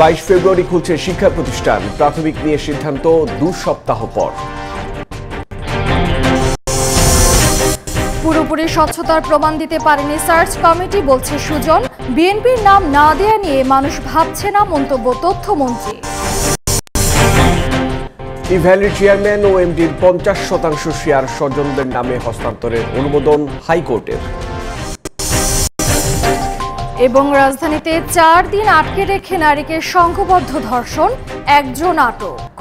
বাইশ ফেব্রুয়ারি খুলছে শিক্ষা প্রতিষ্ঠান। প্রাথমিক নিয়ে সিদ্ধান্ত দু সপ্তাহ পর। পুরোপুরি স্বচ্ছতার প্রমাণ দিতে পারেনি সার্চ কমিটি বলছে সুজন। বিএনপির নাম না দেয়া নিয়ে মানুষ ভাবছে না মন্তব্য তথ্যমন্ত্রী। ইভ্যালির চেয়ারম্যান ও এমডির পঞ্চাশ শতাংশ শেয়ার স্বজনদের নামে হস্তান্তরের অনুমোদন হাইকোর্টের। এবং রাজধানীতে চার দিন আটকে রেখে নারীকে সংঘবদ্ধ ধর্ষণ একজন আটক।